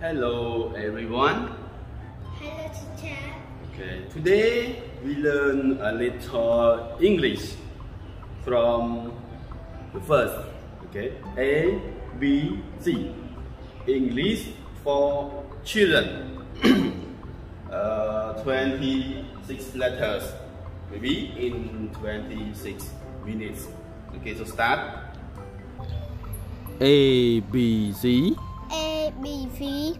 Hello everyone. Hello, teacher. Okay, today we learn a little English from the first. Okay, A, B, C. English for children. uh, 26 letters, maybe in 26 minutes. Okay, so start. A B C A, B, C.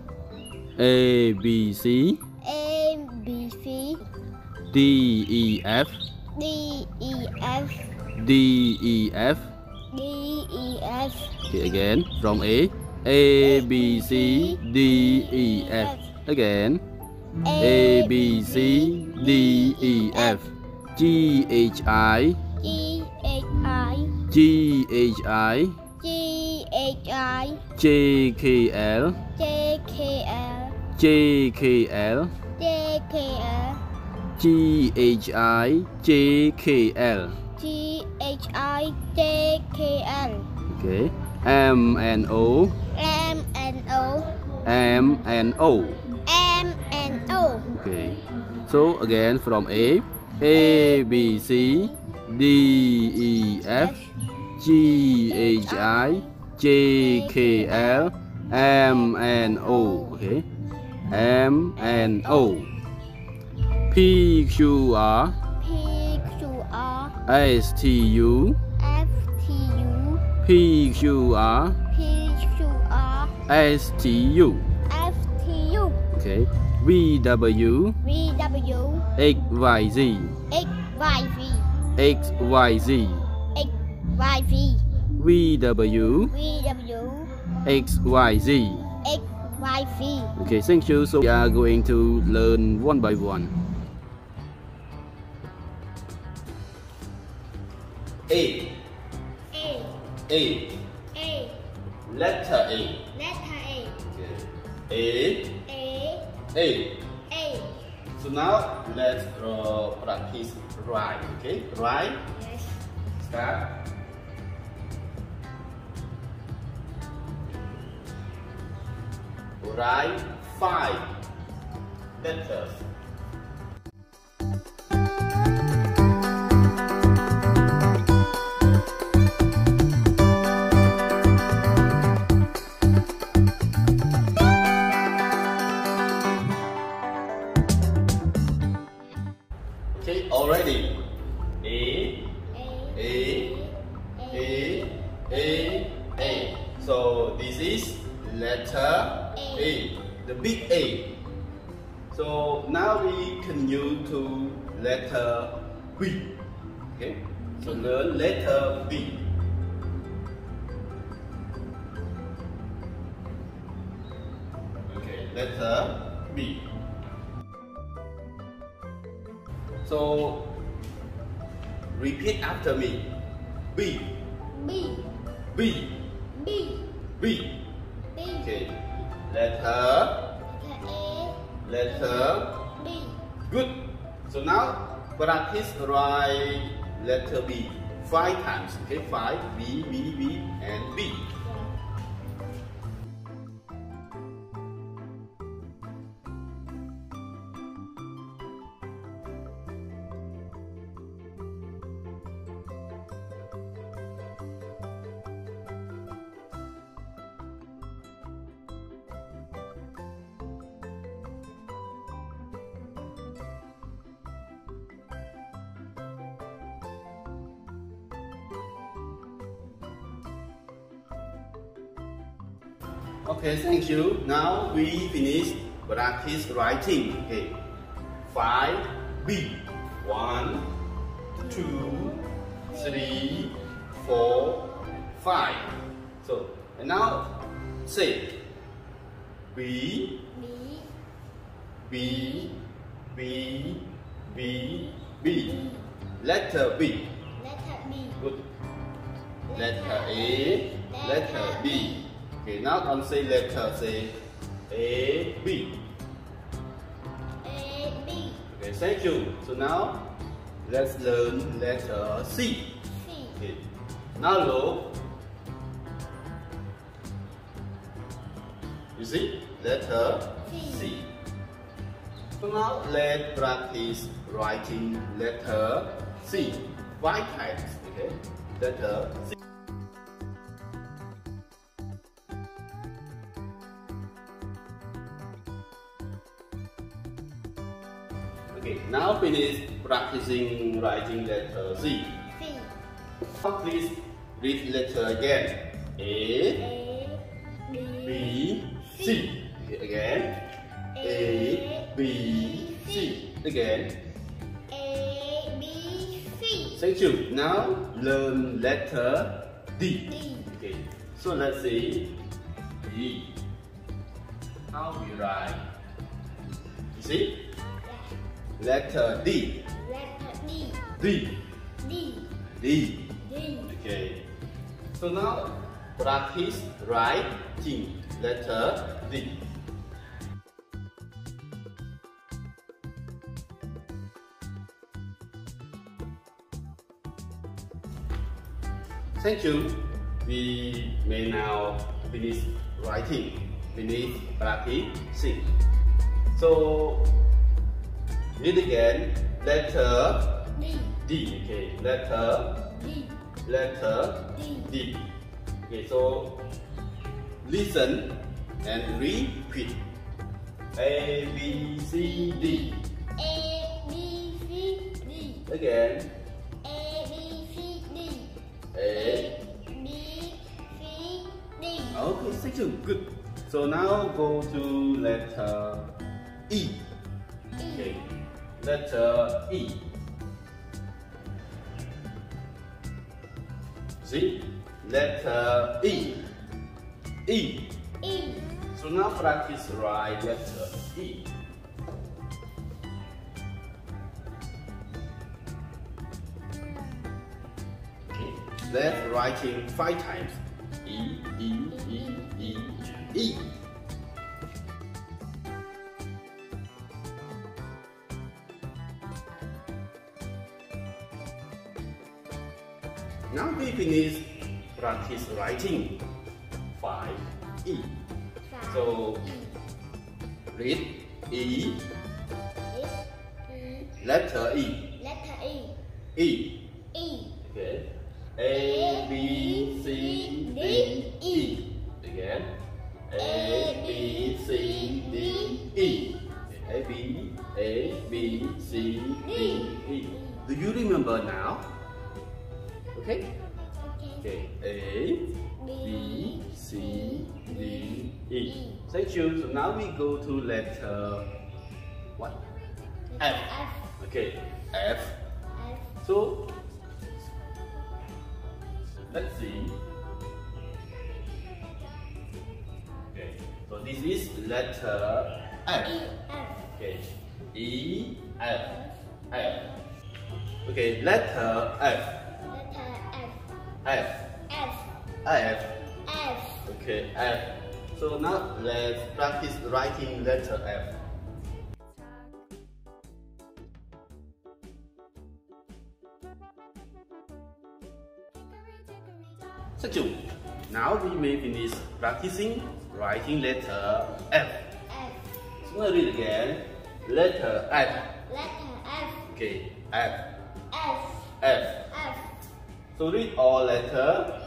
A B C. A, B, C. D E F. D, E, F. D E F. D, E, F. okay, again from A. A B C. D E F. Again. A B C. D E F. G H I. G, H, I. G H I G, H, I. J K L J, K, L. J K L J, K, L. G H I J K L G, H, I. J, K, L. okay M N O M, N, O. M N O M, N, O. Okay. So again from A, A B C D E F G H I J K L M N O. Okay. M N O P Q R P, Q, R. S T U F, T, U. P Q R P, Q, R. S T U. F, T, U. Okay. V W V, W. X Y Z X, Y, V. X Y Z X, Y, V. V W V, W. X Y Z. X, Y, V. Okay, thank you. So we are going to learn one by one. A, A, A, A. letter A. Letter A. Okay. A, A, A. A. So now let's uh, practice write. Okay, write. Yes. Start. Write five letters. Okay, already. A, A. A, A, A, A. So this is letter A, the big A. So now we continue to letter B. Okay, so learn letter B. Okay, letter B. So repeat after me. B, B. B, B. B. B. Okay. Letter, A. letter. B. Good. So now practice write letter B five times. Okay, five. B, B, B, and B. Okay, thank you. Now we finish practice writing. Okay. Five B. One, two, three, four, five. So and now say B. Say letter, say A B. A. B. Okay, thank you. So now let's learn letter C. C. Okay. Now look. You see? Letter C. C. So now let's practice writing letter C five times. Okay, letter C. Finish practicing writing letter Z. C. Now please read letter again. A, A. B. B, C. Again. A, B, C. Again. A. B. C. Thank you. Now learn letter D. D. Okay, so let's see D. How we write? You see? Letter D. Letter D. D. D. D. D. Okay. So now practice writing letter D. Thank you. We may now finish writing, finish practicing. So read again. Letter D. D. Okay. Letter D. letter D. D. Okay, so listen and repeat. A B C D. A. B. C. D. Again. A. B. C. D. A. B. C. D. Okay, you. Good. So now go to letter E. Okay. Letter E. See? Letter E. E. E. So now practice write letter E. Okay, let's writing five times. E, E, E, E, E. Finish practice writing five E. Five. So read E. E. letter E, Letter E. E. E. Okay. A B C D E. Again. A B C D E. A B A B C D E. Do you remember now? Okay. Now we go to letter what? F. F. Okay. F. F. So let's see. Okay, so this is letter F. E. F. Okay, E F F. Okay, letter F Letter F. F F. F. F. Okay, F. So now let's practice writing letter F. You. Now we may finish practicing writing letter F. F. So now read again. Letter F. Letter F. Okay, F. F. F. F. So read all letter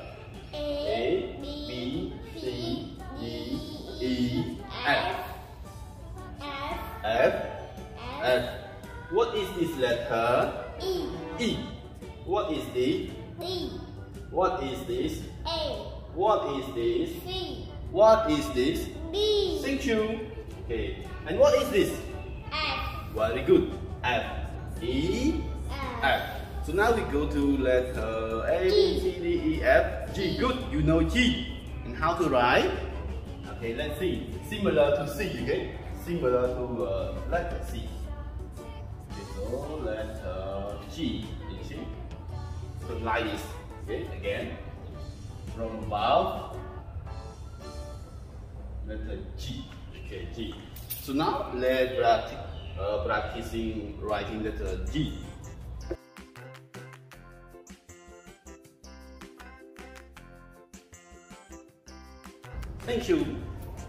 is letter? E. E. What is this? D. What is this? A. What is this? C. What is this? D. Thank you. Okay. And what is this? F. Very good. F. E. F. F. So now we go to letter A, B, C, D, E, F, G. Good. You know G. And how to write? Okay, let's see. Similar to C, okay? Similar to uh, letter C. Letter G. You see? So like this. Okay, again. From above. Letter G. Okay, G. So now let's practice, uh, practicing writing letter G. Thank you.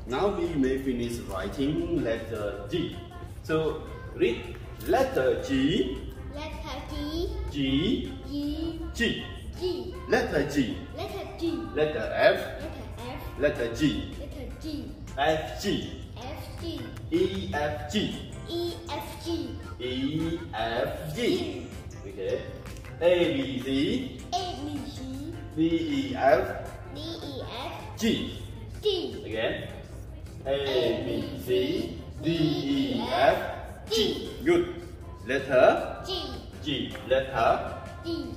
Now we may finish writing letter G. So read letter G, Letter G. G, G. G. G. Letter G, Letter G. letter F, Letter F. letter G, Letter G. F G, F G. E F G, E F G. E F G. Okay. A B C, A B C. D E F, D E F. G. G. Again. A B C D E F G. Good. Letter G. G. Letter D.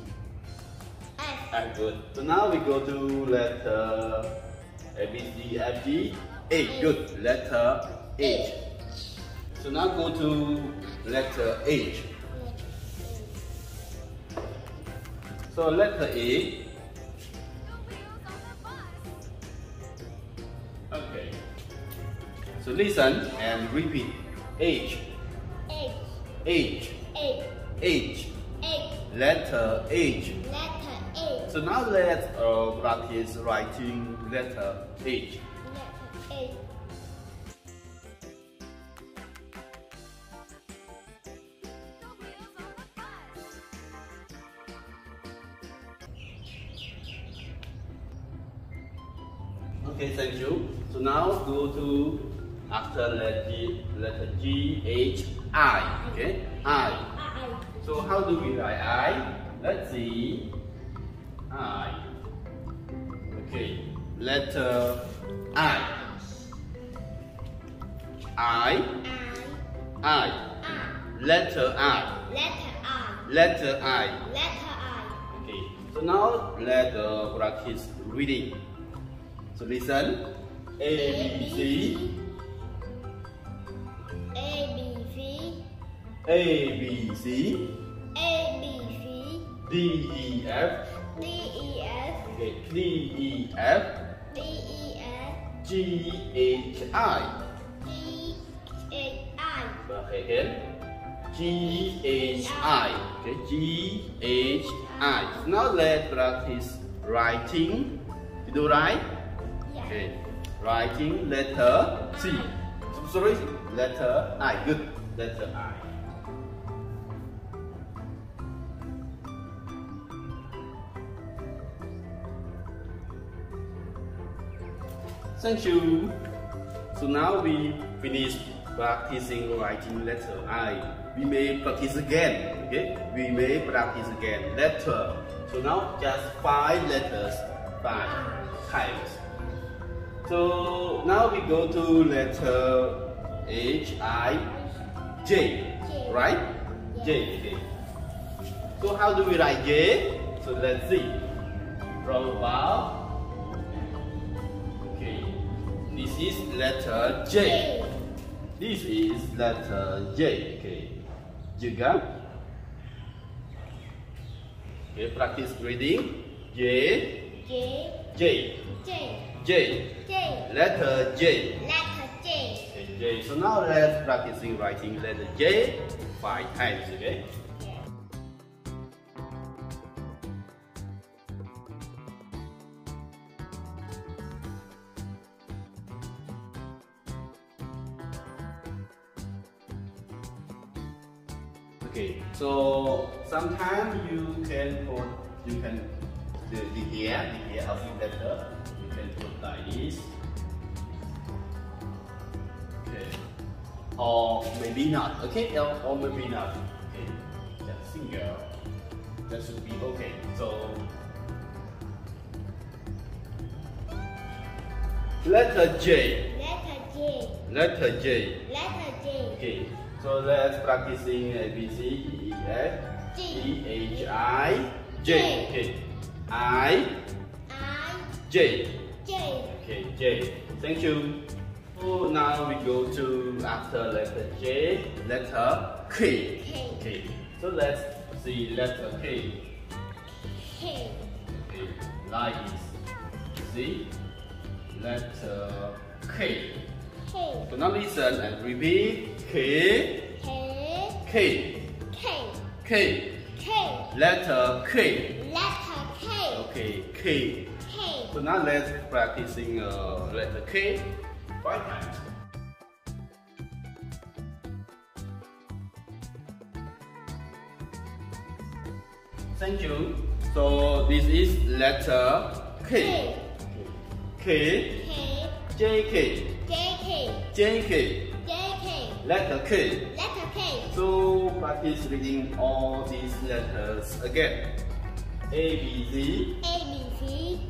F. F. Good. So now we go to letter A B C F G H. Good. Letter H. So now go to letter H. So letter A. Okay. So listen and repeat. H. H. H. H. H. Letter H. Letter H. So now let's uh, practice writing letter H. Letter H. Okay, thank you. So now go to after letter G, letter G, H, I. Okay, I. So how do we write I? Let's see. I. Okay, letter I. I. I. I. I. Letter I. Letter I. Letter I. Letter I. Okay. So now let's uh, practice reading. So listen. A B C. A B C. A B C. D E F. D E F. Okay. D E F. D E F. G H I. D H I. Okay, again. G H I. Okay, G H I. Now let's practice writing. You do right? Yeah. Okay. Writing letter C. Sorry, letter I. Good. Letter I. Thank you. So now we finished practicing writing letter I. We may practice again. Okay? We may practice again. Letter. So now just five letters. Five times. So now we go to letter H I J. Right? J. Okay. So how do we write J? So let's see. From above. This is letter J. This is letter J. Okay. Juga. Okay, practice reading. J. J. J. J. J. J. Letter J. Letter J. Okay, J. So now let's practicing writing letter J five times. Okay. Maybe not, okay, or, or maybe not, okay, just single, that should be okay, so. Letter J, Letter J. letter J, Letter J. okay, so let's practicing A, B, C, D, E, F, G, H, I, J. Okay. I, I. J. J. Okay, J. Thank you. So now we go to after letter J, letter K. K. Okay. So let's see letter K. K. Okay. Like this. See? Letter K. K. So now listen and repeat. K. K. K. K. K. K. Letter K. Letter K. Okay. K. K. So now let's practicing uh, letter K. Thank you. So this is letter K. K. K. J K. J K. J K. J K. Letter K. Letter K. So practice reading all these letters again. A B C A B C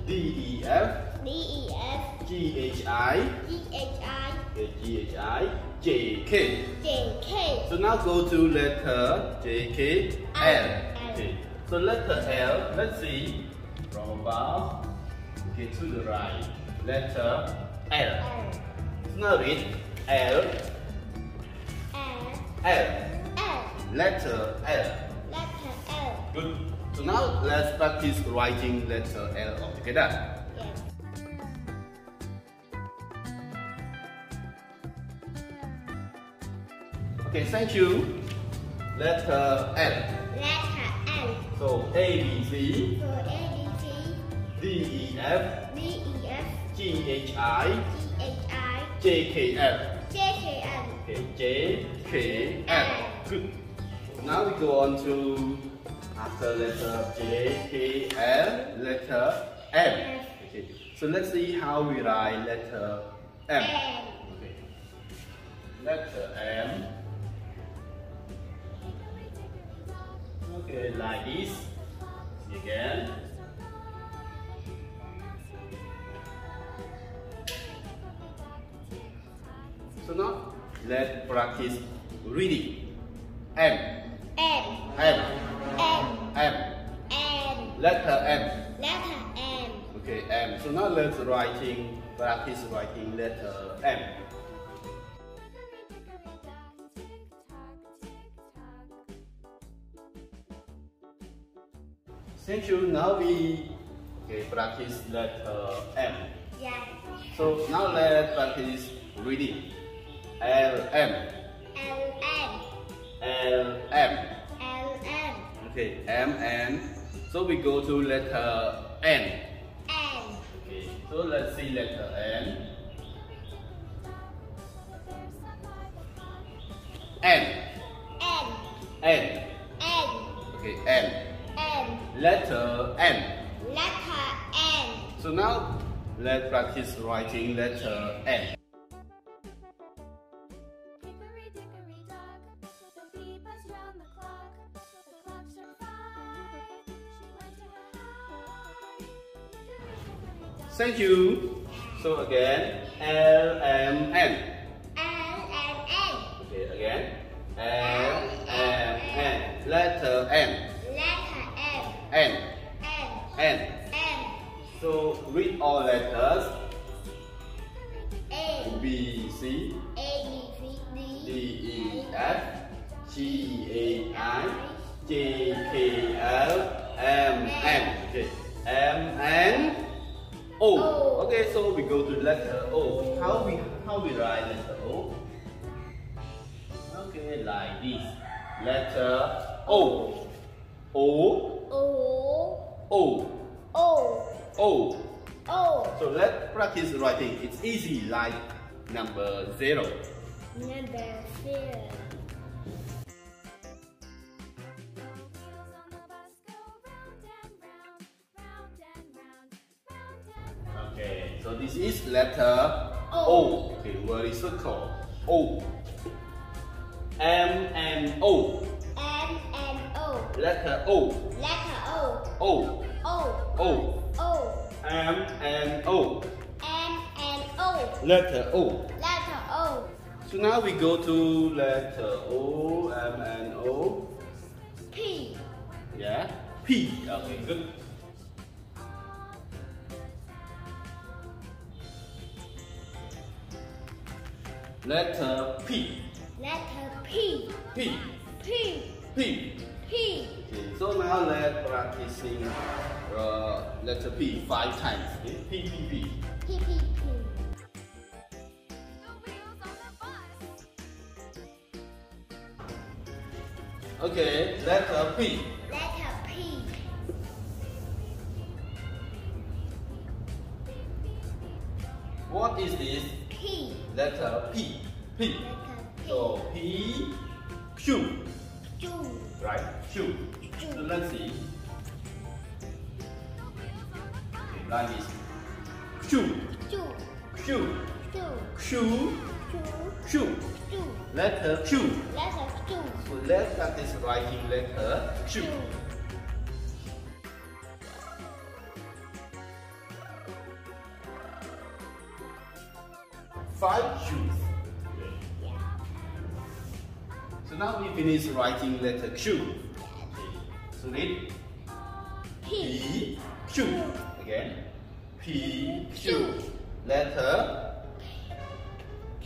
D E F D E F G H I G H I G H I J K. J K. So now go to letter J K L. Okay. So letter L. Let's see from above. Okay, to the right. Letter L. L. So now read L L. L. L. Letter L. Letter L. Good. So now let's practice writing letter L altogether. Okay, thank you. Letter L. Letter L. So A B C So A B C D E F D E F G H I G H I J K L. J K L. Okay, J K L. Good. Now we go on to after letter J K L, letter M. Okay. So let's see how we write letter M. M. Okay. Letter M. Okay, like this. See again. So now let's practice reading. M. M. M. M. M. M. Letter M. Letter M. Okay, M. So now let's writing practice writing letter M. Thank you. Now we okay practice letter uh, M. Yes. So now let's practice reading. L M L M. L M. L M. Okay, M N. So we go to letter N. N. Okay, so let's see letter. N. N. N. N. Okay, N. N. Letter N. Letter N. So now let's practice writing letter N. Hickory dickory dock, the bee buzzed round the clock. The clock struck five. She went to her hive. Hickory dickory dock. Thank you. So again, L M N. G A I J K L M N. Okay. M N O. O. Okay, so we go to letter O. How we how we write letter O? Okay, like this. Letter O. O. O. O. O. O. O. So let's practice writing. It's easy, like number zero. Number zero. This is letter O. O. Okay, word is circle. O. M and O. M N O. Letter O. Letter O. O. O. O. O. M and O. M N O. Letter O. Letter O. So now we go to letter O, M and O. P. Yeah. P. Okay, good. Letter P. Letter P. P. P. P. P. Okay, so now let's practicing uh, letter P five times. Okay? P, P, P. P. P. P. The wheels on the bus. Okay, letter P. Letter P. What is this? letter P. P. So P, Q. Q. Right? Q. Q. So let's see. Okay, like this. Q. Q. Q. Q. Q. Q. Letter Q. Letter Q. So let's start this writing letter Q. Q. Five. Yeah. So now we finish writing letter Q. So read P. P Q again. P Q. Letter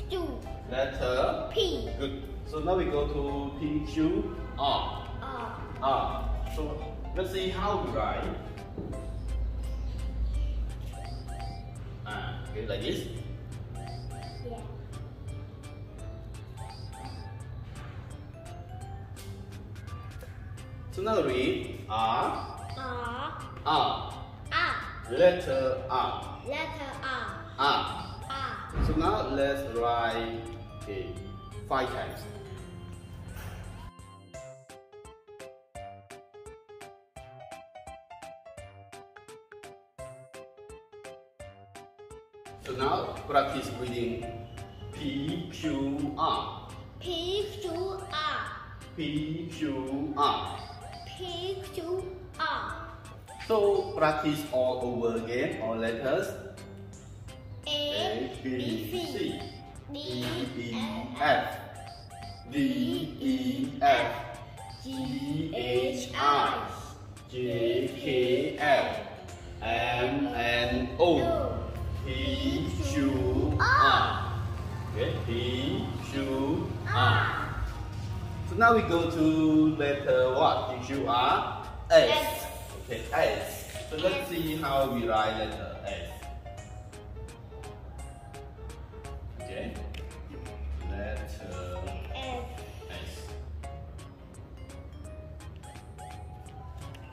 Q. letter P. good. So now we go to P Q R R. R. So let's see how to write. Ah, okay, like this. Yeah. So now read R R. R. R. Letter R Letter R. R. R. So now let's write okay, five times. is reading P Q R. P Q R. P Q R. P Q R. So practice all over again all letters. A, B, C, D, E, F, D, E, F, G, H, I, J, K, L, M, N, O. P Q R. Okay, P Q R. So now we go to letter what? P Q R S. S. Okay, S. So let's see how we write letter S. Okay. Letter F. S.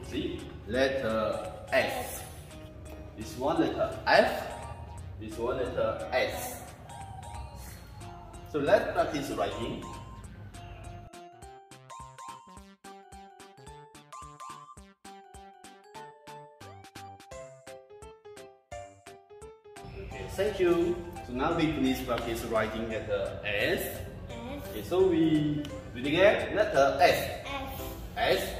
See? Letter So let's practice writing. Okay, thank you. So now we finish practice writing letter S. S. Okay, so we read again letter S. S. S.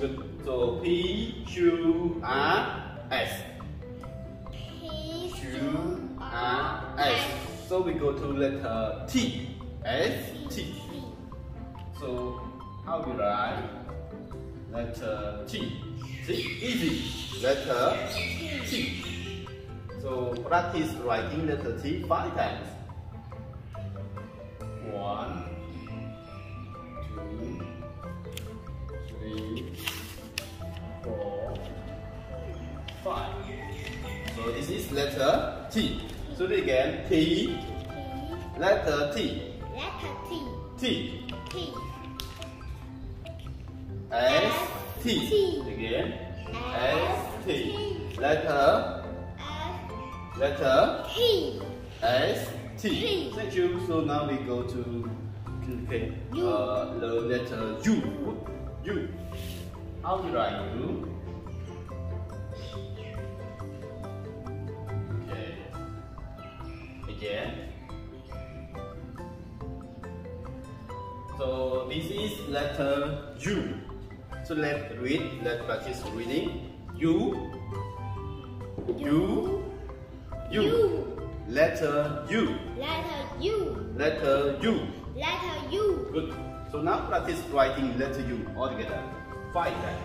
Good. So P Q R S. P Q R S. So we go to letter T. S T. So how we write? Letter T. See, easy. Letter T. So practice writing letter T five times. One, 5. So this is letter T. So again, T. Letter T. Letter T. T. T. S T. Again. S T. Letter. S. Letter. T. S T. Thank you. So now we go to okay, uh, the letter U. U. How do I do? This is letter U. So let's read. Let's practice reading. U. U. U. U. Letter U. Letter U. Letter U. Letter U. Good. So now practice writing letter U all together. Five times.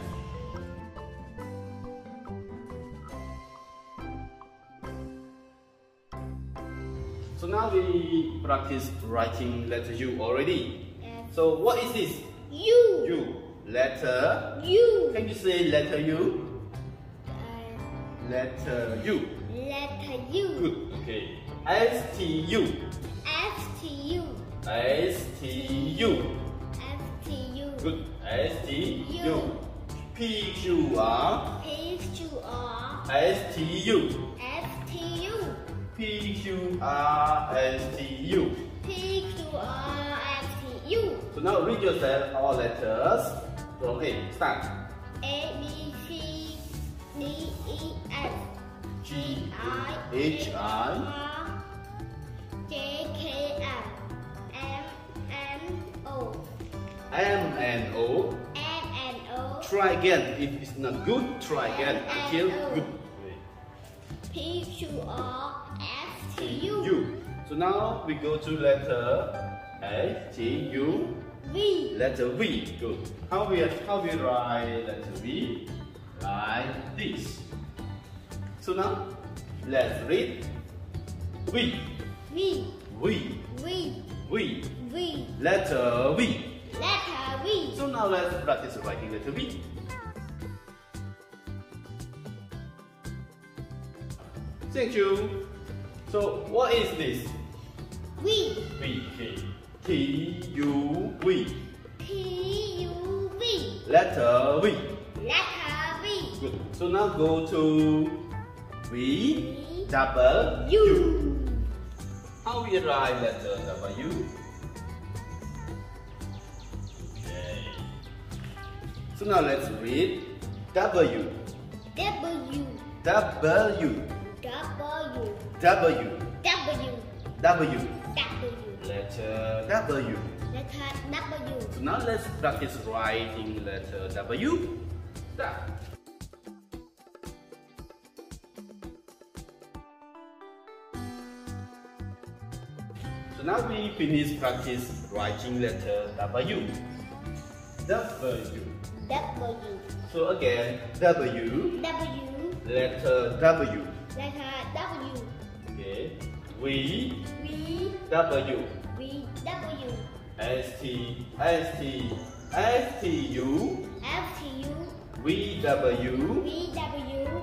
So now we practice writing letter U already. So what is this? U. U. Letter. U. Can you say letter U? Uh, Letter U. Letter U. Good. Okay. S T U. S T U. S T U. S T U. Good. S T U. U. P Q R. P Q R. S T U. now read yourself all letters. Okay, start. A B C D E F G I H I R J K L M N O M N O. M N O Try again. If it's not good, try again until good. P Q R S T U. So now we go to letter A T U. V Letter V. Good. How we how we write letter V? Like this. So now let's read V. V V. V V. V Letter V. letter V So now let's practice writing letter V. Thank you. So what is this? V V. Okay. T U V. T U V Letter V. letter V Good. So now go to V double U. U How we write letter W? Okay. So now let's read W. W W. W W. W W. W Letter W. letter W So now let's practice writing letter W. Start. So now we finish practice writing letter W. W. W So again, W, W letter W. letter W Okay. V, V W, V W S T, S T, S T U, F T U V W. V W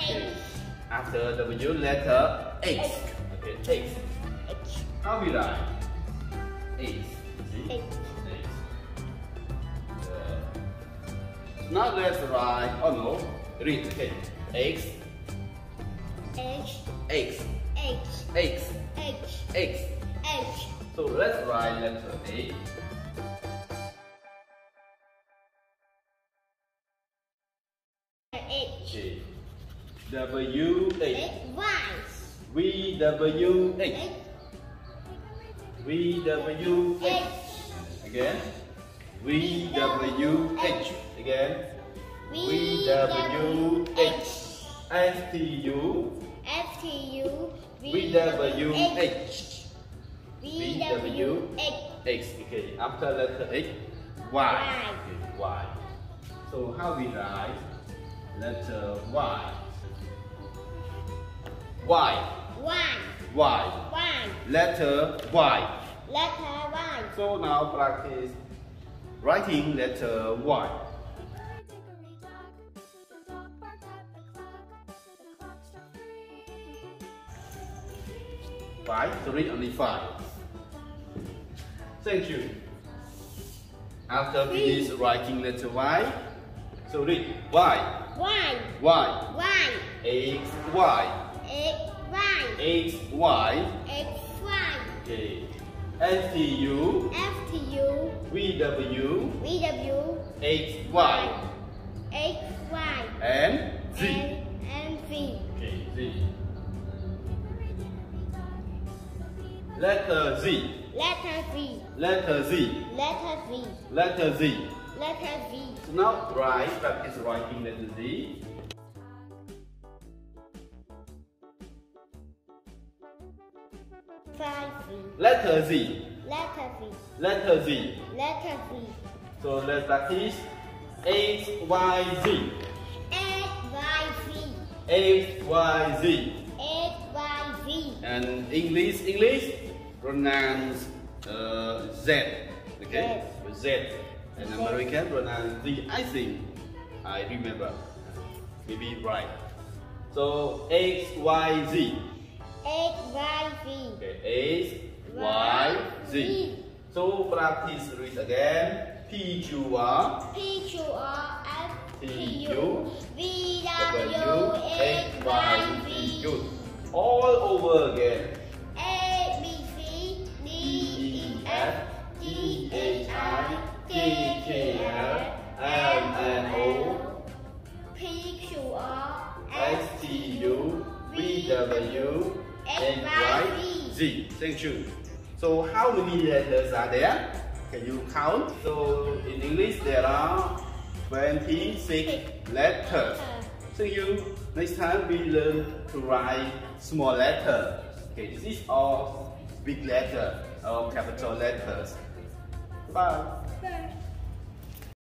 H After W, letter X. X. Okay, X. H How we write? X. See? X X. Uh, now let's write. Oh no. Read. Okay. X. H X. H X. H X. H So let's write letter A. H. W H. Y V W H. V W H. Again. V W H. Again. V W H. S T U. F T U V W H. V W H X. Okay. After letter H. Y. Y. Okay, Y. So how we write letter Y? Y. Y Y. Y Letter Y. letter Y So now practice writing letter Y. Five, three, only five. Thank you. After finish writing letter Y, so read Y, Y Y, Y X, Y, X Y. X, Y, X Y. Okay. S T U, F T U. V W, V W. X, Y, X Y. And Z. and and V. Okay, Z. Letter Z, letter V letter Z, letter V letter Z. letter V So now write, practice writing letter Z. Letter Z, letter V letter Z. letter V So let's practice X, Y, Z. X Y V X, Y, Z. X Y V And English, English, pronounce uh, Z. Okay? Z. And American pronounce Z. I think. I remember. Maybe right. So X, Y, Z. X, Y, Z. Okay, X, Y, Z. So practice read again. P, Q, R, P, Q, R, S, T, U, V, W, X, Y, Z. Z. Good. All over again. J, K, L, M, N, O, P, Q, R, S, T, U, V, W, X, Y, Z. Thank you. So how many letters are there? Can you count? So in English there are 26 letters. Thank you. Next time we learn to write small letter. Okay, this is all big letter or capital letters. Bye.